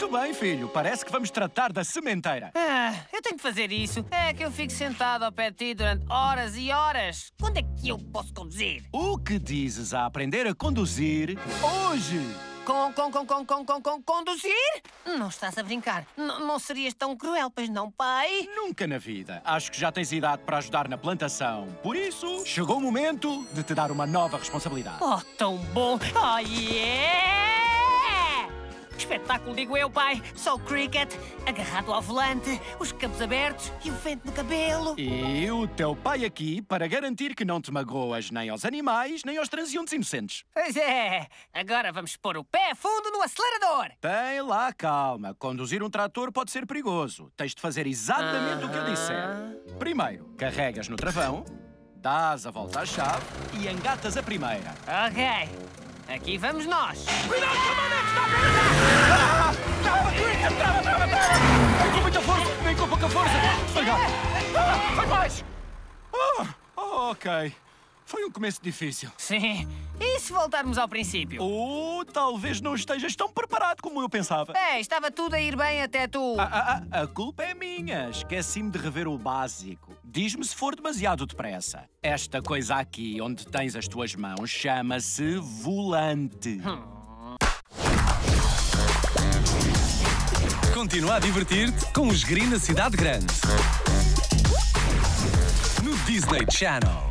Muito bem, filho. Parece que vamos tratar da sementeira. Ah, eu tenho que fazer isso. É que eu fico sentado ao pé de ti durante horas e horas. Quando é que eu posso conduzir? O que dizes a aprender a conduzir hoje? Com, com, com, com, com, com, com, conduzir? Não estás a brincar. N não serias tão cruel, pois não, pai? Nunca na vida. Acho que já tens idade para ajudar na plantação. Por isso, chegou o momento de te dar uma nova responsabilidade. Oh, tão bom! Oh, yeah! Espetáculo, digo eu, pai. Só o cricket, agarrado ao volante, os campos abertos e o vento no cabelo. E o teu pai aqui para garantir que não te magoas nem aos animais, nem aos transeuntes inocentes. Pois é. Agora vamos pôr o pé a fundo no acelerador. Tem lá calma. Conduzir um trator pode ser perigoso. Tens de fazer exatamente o que eu disser. Primeiro, carregas no travão, dás a volta à chave e engatas a primeira. Ok. Aqui vamos nós. Cuidado com a está a Devagar! Ah, vai mais! Ah, ok. Foi um começo difícil. Sim. E se voltarmos ao princípio? Ou talvez não estejas tão preparado como eu pensava. É, estava tudo a ir bem até tu. Ah, ah, ah, a culpa é minha. Esqueci-me de rever o básico. Diz-me se for demasiado depressa. Esta coisa aqui, onde tens as tuas mãos, chama-se volante. Continua a divertir-te com os Green na Cidade Grande. Disney Channel.